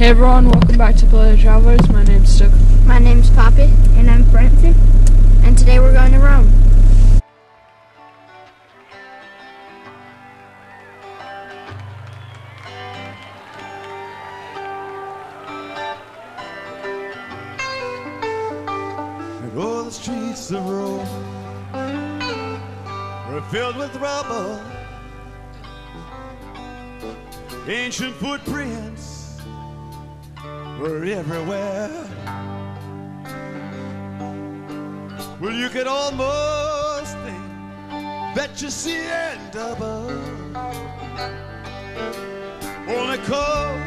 Hey everyone, welcome back to Pulejo Travelers. My name's Stoke. My name's Poppy. And I'm Francie. And today we're going to Rome. And all the streets of Rome were filled with rubble. Ancient footprints were everywhere. Well, you could almost think that you see it double. On a cold,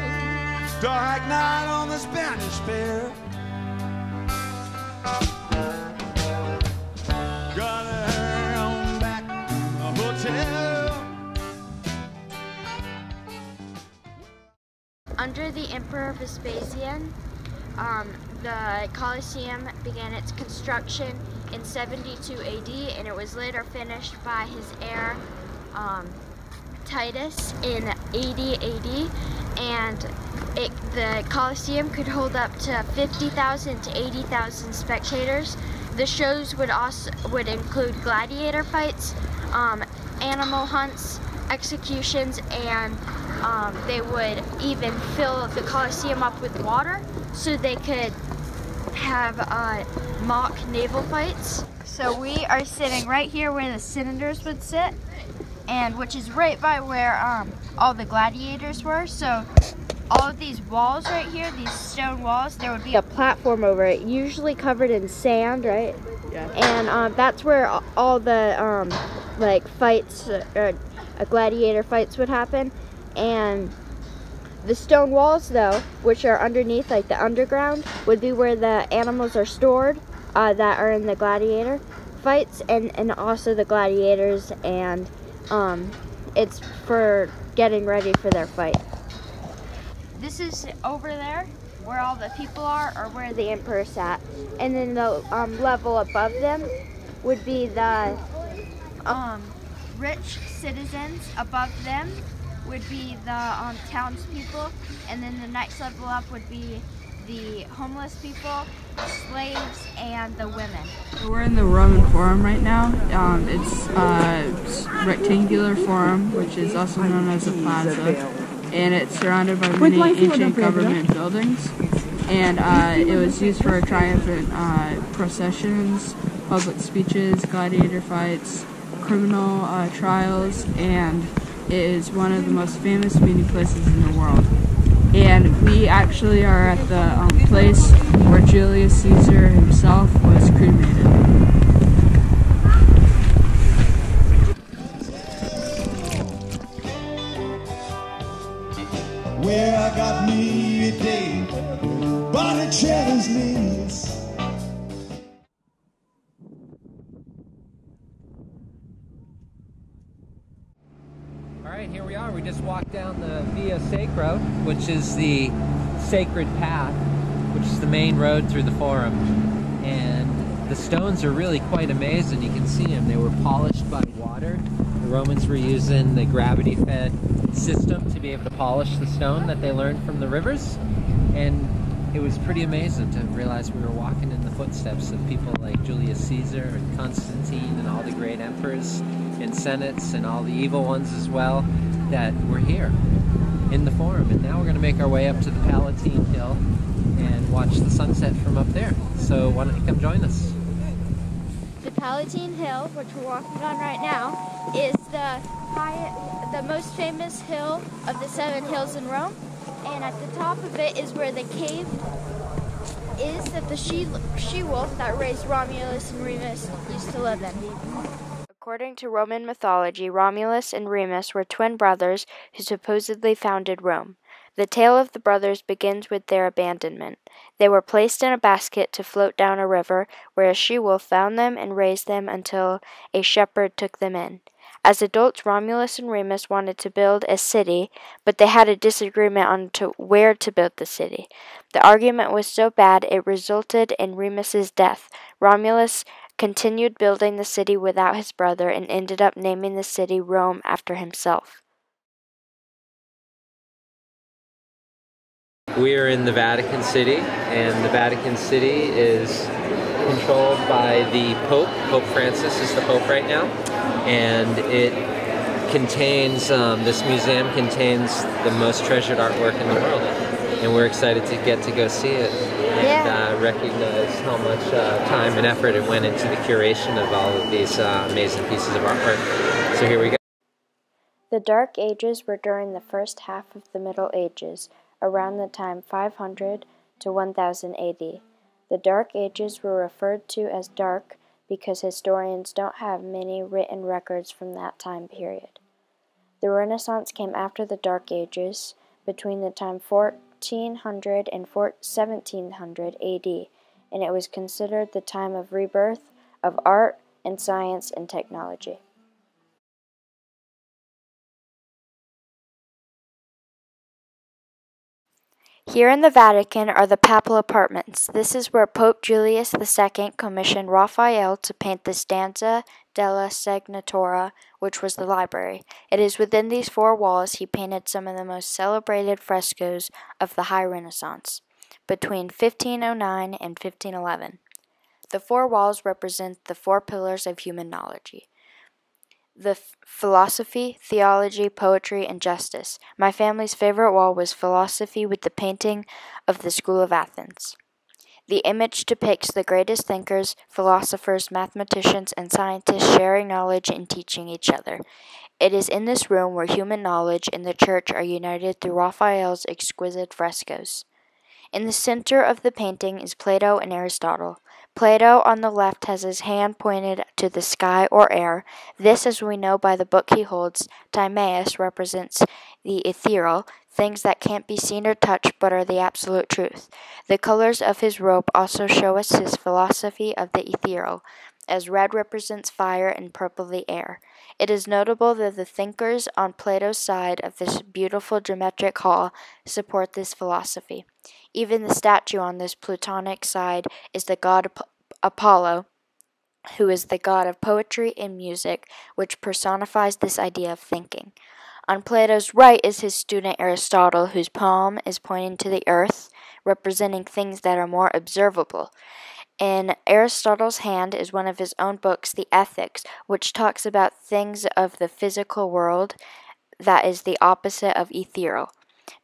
dark night on the Spanish Pier. Emperor Vespasian, um, the Colosseum began its construction in 72 AD and it was later finished by his heir um, Titus in 80 AD and it, the Colosseum could hold up to 50,000 to 80,000 spectators. The shows would also would include gladiator fights, um, animal hunts, executions, and um, they would even fill the Colosseum up with water so they could have uh, mock naval fights. So we are sitting right here where the senators would sit, and which is right by where um, all the gladiators were. So all of these walls right here, these stone walls, there would be a platform over it, usually covered in sand, right? Yeah. And um, that's where all the um, like fights, uh, uh, gladiator fights would happen. And the stone walls, though, which are underneath, like the underground, would be where the animals are stored uh, that are in the gladiator fights, and, and also the gladiators, and um, it's for getting ready for their fight. This is over there where all the people are, or where the emperor sat, and then the um, level above them would be the um, rich citizens. Above them would be the um, townspeople, and then the next level up would be the homeless people, the slaves, and the women. We're in the Roman Forum right now. Um, it's a rectangular forum, which is also known as a plaza, and it's surrounded by many ancient government buildings. And uh, it was used for triumphant uh, processions, public speeches, gladiator fights, criminal uh, trials, and it is one of the most famous meeting places in the world. And we actually are at the um, place where Julius Caesar himself was cremated. Which is the sacred path, which is the main road through the Forum. And the stones are really quite amazing. You can see them. They were polished by water. The Romans were using the gravity-fed system to be able to polish the stone that they learned from the rivers. And it was pretty amazing to realize we were walking in the footsteps of people like Julius Caesar and Constantine and all the great emperors and senates and all the evil ones as well that were here in the forum. And now we're going to make our way up to the Palatine Hill and watch the sunset from up there. So why don't you come join us? The Palatine Hill, which we're walking on right now, is the the most famous hill of the seven hills in Rome. And at the top of it is where the cave is that the she, she-wolf that raised Romulus and Remus used to live in. According to Roman mythology, Romulus and Remus were twin brothers who supposedly founded Rome. The tale of the brothers begins with their abandonment. They were placed in a basket to float down a river, where a she wolf found them and raised them until a shepherd took them in. As adults, Romulus and Remus wanted to build a city, but they had a disagreement on to where to build the city. The argument was so bad it resulted in Remus's death. Romulus continued building the city without his brother and ended up naming the city Rome after himself. We are in the Vatican City, and the Vatican City is controlled by the Pope. Pope Francis is the Pope right now, and it contains, um, this museum contains the most treasured artwork in the world. And we're excited to get to go see it and Yeah. uh, recognize how much uh, time and effort it went into the curation of all of these uh, amazing pieces of artwork. So here we go. The Dark Ages were during the first half of the Middle Ages, around the time 500 to 1000 AD. The Dark Ages were referred to as dark because historians don't have many written records from that time period. The Renaissance came after the Dark Ages, between the time 1400 and 1700 AD, and it was considered the time of rebirth of art and science and technology. Here in the Vatican are the papal apartments. This is where Pope Julius II commissioned Raphael to paint the Stanza della Segnatura, which was the library. It is within these four walls he painted some of the most celebrated frescoes of the High Renaissance, between 1509 and 1511. The four walls represent the four pillars of human knowledge the philosophy, theology, poetry, and justice. My family's favorite wall was philosophy with the painting of the School of Athens. The image depicts the greatest thinkers, philosophers, mathematicians, and scientists sharing knowledge and teaching each other. It is in this room where human knowledge and the church are united through Raphael's exquisite frescoes. In the center of the painting is Plato and Aristotle. Plato on the left has his hand pointed to the sky or air. This, as we know by the book he holds, Timaeus, represents the ethereal, things that can't be seen or touched but are the absolute truth. The colors of his robe also show us his philosophy of the ethereal, as red represents fire and purple the air. It is notable that the thinkers on Plato's side of this beautiful geometric hall support this philosophy. Even the statue on this Platonic side is the god Ap- Apollo, who is the god of poetry and music, which personifies this idea of thinking. On Plato's right is his student Aristotle, whose palm is pointing to the earth, representing things that are more observable. In Aristotle's hand is one of his own books, The Ethics, which talks about things of the physical world that is the opposite of ethereal.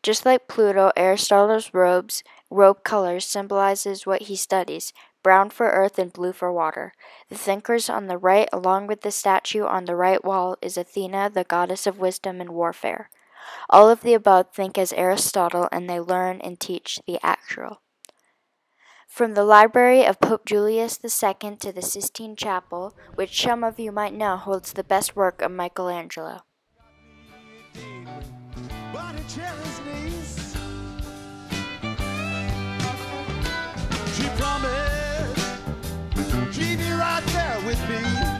Just like Pluto, Aristotle's robes, robe colors symbolizes what he studies, brown for earth and blue for water. The thinkers on the right, along with the statue on the right wall, is Athena, the goddess of wisdom and warfare. All of the above think as Aristotle and they learn and teach the actual. From the library of Pope Julius II to the Sistine Chapel, which some of you might know holds the best work of Michelangelo. She promised she'd be right there with me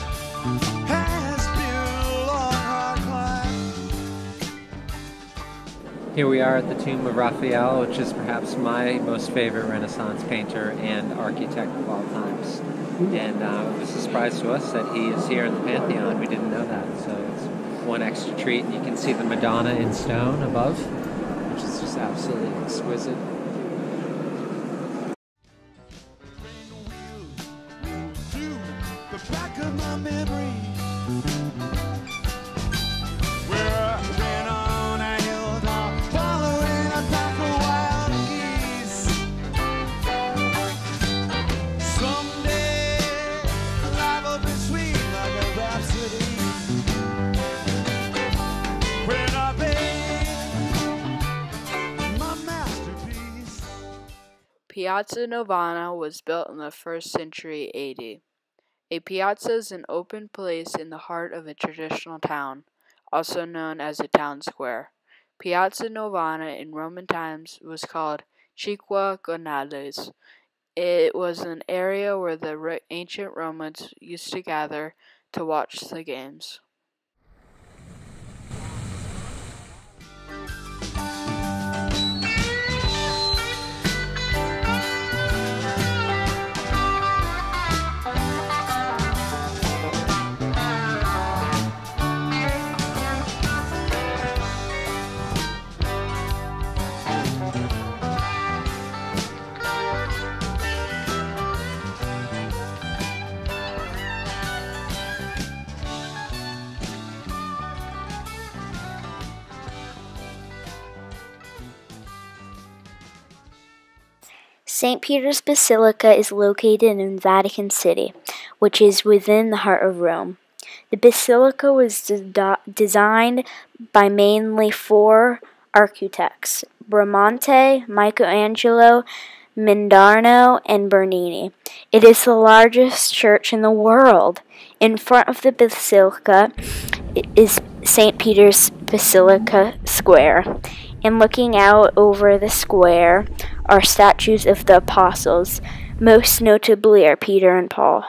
Here we are at the tomb of Raphael, which is perhaps my most favorite Renaissance painter and architect of all times. And uh, it was a surprise to us that he is here in the Pantheon. We didn't know that, so it's one extra treat. And you can see the Madonna in stone above, which is just absolutely exquisite. Piazza Novana was built in the 1st century AD. A piazza is an open place in the heart of a traditional town, also known as a town square. Piazza Novana in Roman times was called Cinque Gonades. It was an area where the ancient Romans used to gather to watch the games. St. Peter's Basilica is located in Vatican City, which is within the heart of Rome. The basilica was de designed by mainly four architects Bramante, Michelangelo, Maderno, and Bernini. It is the largest church in the world. In front of the basilica is St. Peter's Basilica Square, and looking out over the square are statues of the apostles, most notably are Peter and Paul.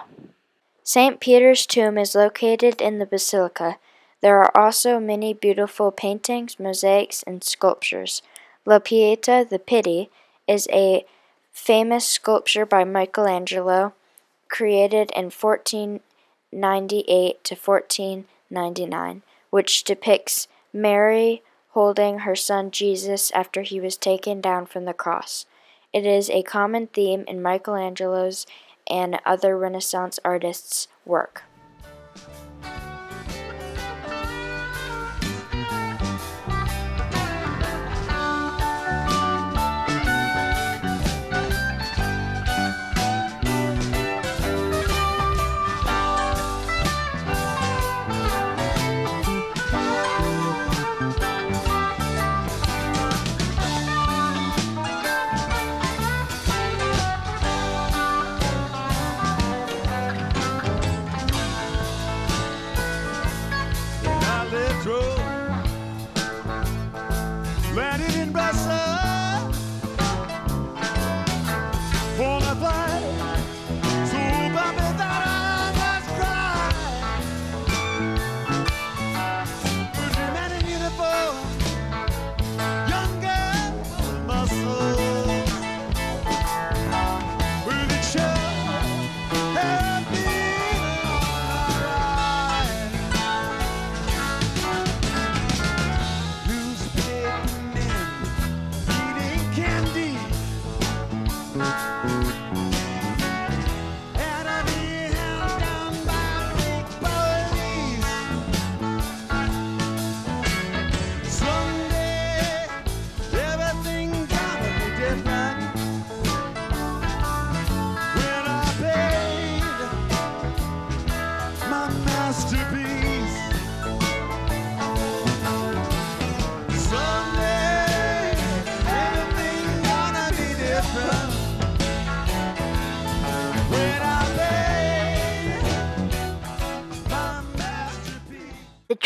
St. Peter's tomb is located in the basilica. There are also many beautiful paintings, mosaics, and sculptures. La Pietà, the Pity, is a famous sculpture by Michelangelo, created in 1498 to 1499, which depicts Mary holding her son Jesus after he was taken down from the cross. It is a common theme in Michelangelo's and other Renaissance artists' work.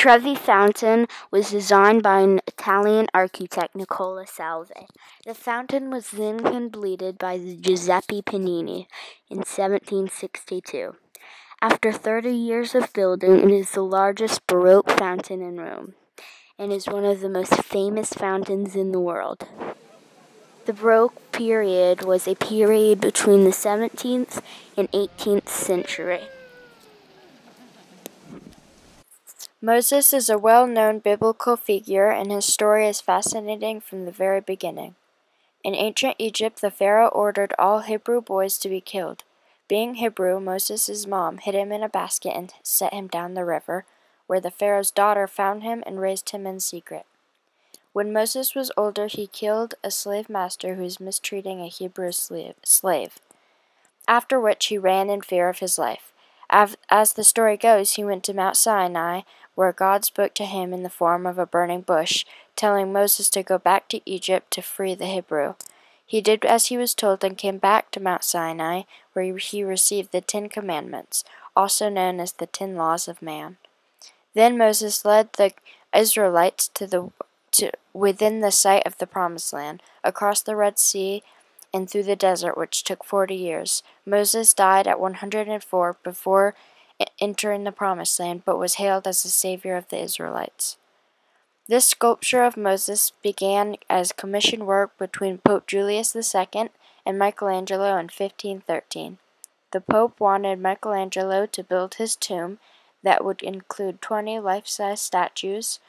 Trevi Fountain was designed by an Italian architect, Nicola Salvi. The fountain was then completed by Giuseppe Pannini in 1762. After 30 years of building, it is the largest Baroque fountain in Rome and is one of the most famous fountains in the world. The Baroque period was a period between the 17th and 18th century. Moses is a well-known biblical figure and his story is fascinating from the very beginning. In ancient Egypt, the Pharaoh ordered all Hebrew boys to be killed. Being Hebrew, Moses' mom hid him in a basket and set him down the river, where the Pharaoh's daughter found him and raised him in secret. When Moses was older, he killed a slave master who was mistreating a Hebrew slave, after which he ran in fear of his life. As the story goes, he went to Mount Sinai, where God spoke to him in the form of a burning bush, telling Moses to go back to Egypt to free the Hebrew. He did as he was told and came back to Mount Sinai, where he received the Ten Commandments, also known as the Ten Laws of Man. Then Moses led the Israelites to the to within the sight of the promised land, across the Red Sea and through the desert, which took forty years. Moses died at 104 before entering the promised land, but was hailed as the savior of the Israelites. This sculpture of Moses began as commissioned work between Pope Julius II and Michelangelo in 1513. The Pope wanted Michelangelo to build his tomb that would include 20 life size statues,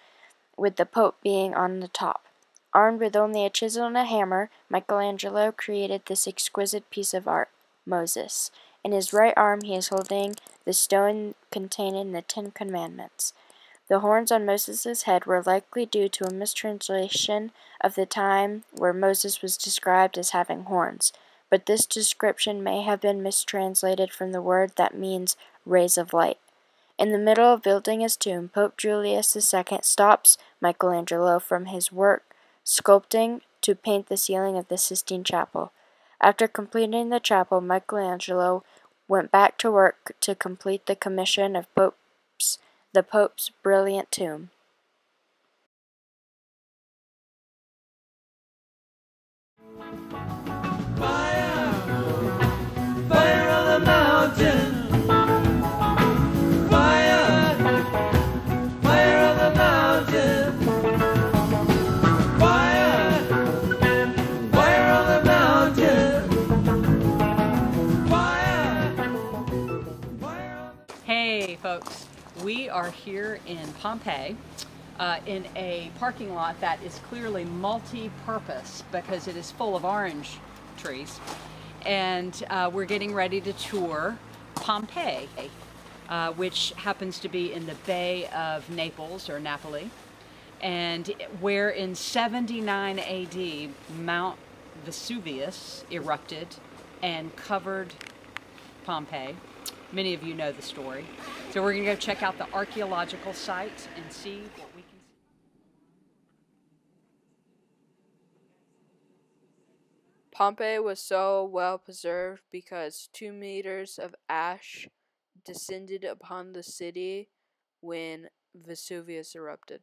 with the Pope being on the top. Armed with only a chisel and a hammer, Michelangelo created this exquisite piece of art, Moses. In his right arm he is holding the stone containing the Ten Commandments. The horns on Moses' head were likely due to a mistranslation of the time where Moses was described as having horns, but this description may have been mistranslated from the word that means rays of light. In the middle of building his tomb, Pope Julius II stops Michelangelo from his work sculpting to paint the ceiling of the Sistine Chapel. After completing the chapel, Michelangelo went back to work to complete the commission of Pope's, the Pope's brilliant tomb. Are here in Pompeii uh, in a parking lot that is clearly multi purpose because it is full of orange trees. And uh, we're getting ready to tour Pompeii, uh, which happens to be in the Bay of Naples or Napoli, and where in 79 AD Mount Vesuvius erupted and covered Pompeii. Many of you know the story. So we're going to go check out the archaeological site and see what we can see. Pompeii was so well preserved because two meters of ash descended upon the city when Vesuvius erupted.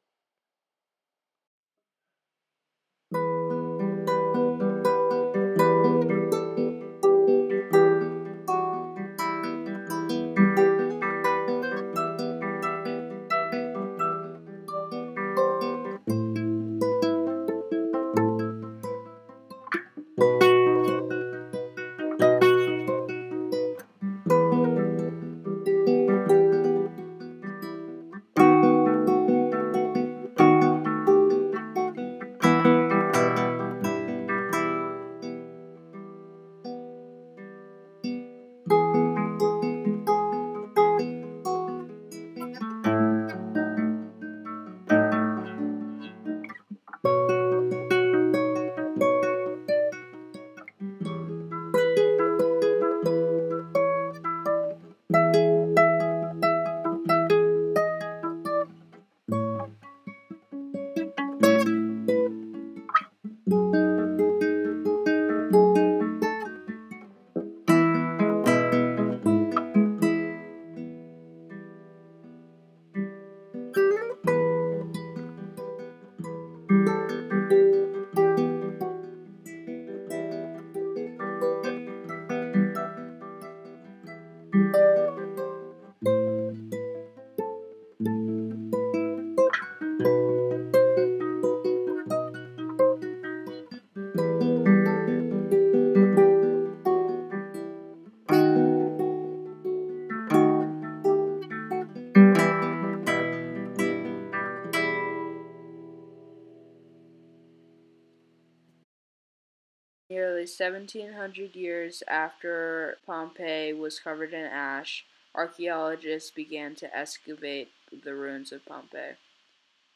1700 years after Pompeii was covered in ash, archaeologists began to excavate the ruins of Pompeii.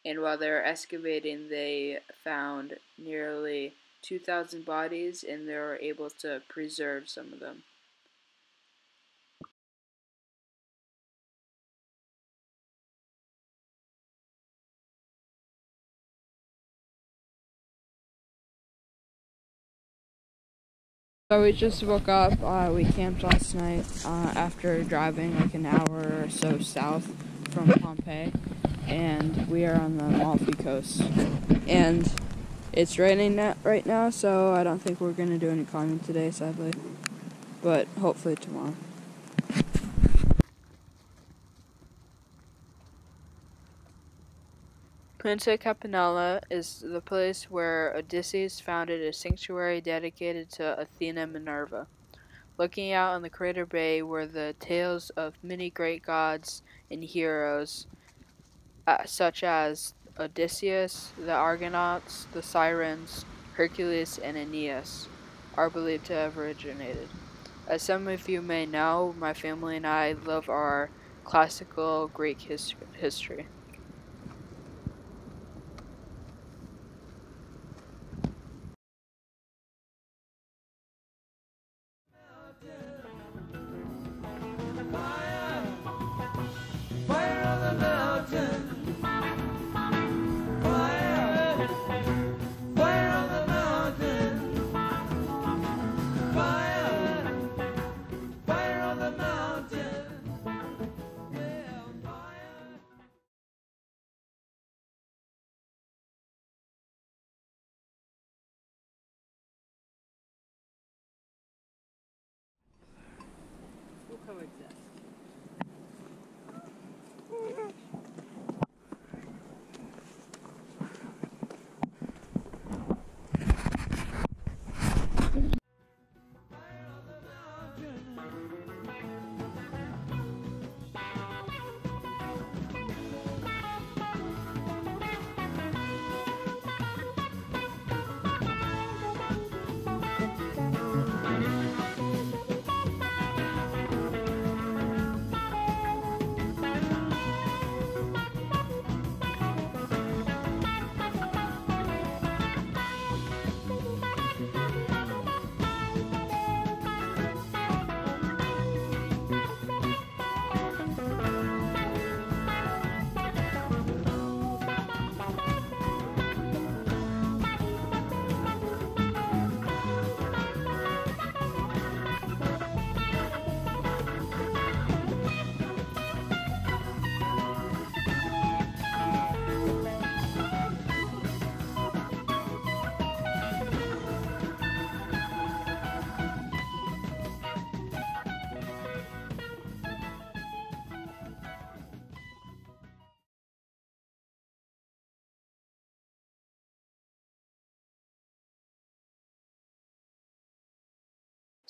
And while they were excavating, they found nearly 2,000 bodies and they were able to preserve some of them. So we just woke up. Uh, we camped last night uh, after driving like an hour or so south from Pompeii, and we are on the Amalfi Coast. And it's raining na- right now, so I don't think we're gonna do any climbing today, sadly. But hopefully tomorrow. Punta Campanella is the place where Odysseus founded a sanctuary dedicated to Athena Minerva. Looking out on the crater bay were the tales of many great gods and heroes, uh, such as Odysseus, the Argonauts, the Sirens, Hercules, and Aeneas, are believed to have originated. As some of you may know, my family and I love our classical Greek his- history.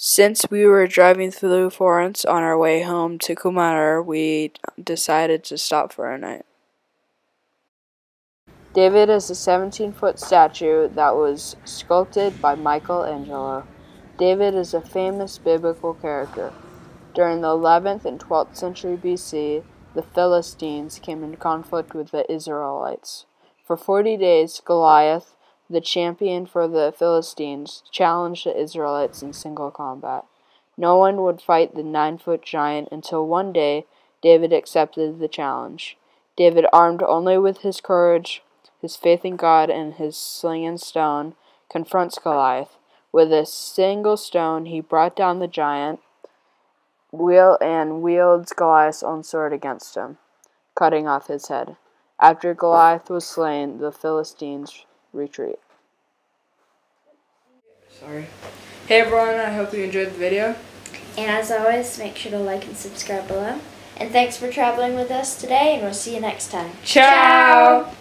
Since we were driving through Florence on our way home to Kumar, we decided to stop for a night. David is a 17 foot statue that was sculpted by Michelangelo. David is a famous biblical character. During the 11th and 12th century BC, the Philistines came in conflict with the Israelites. For 40 days, Goliath, the champion for the Philistines, challenged the Israelites in single combat. No one would fight the nine foot giant until one day David accepted the challenge. David, armed only with his courage, his faith in God, and his sling and stone, confronts Goliath. With a single stone, he brought down the giant, wheel and wields Goliath's own sword against him, cutting off his head. After Goliath was slain, the Philistines retreat. Sorry. Hey everyone, I hope you enjoyed the video. And as always, make sure to like and subscribe below. And thanks for traveling with us today, and we'll see you next time. Ciao.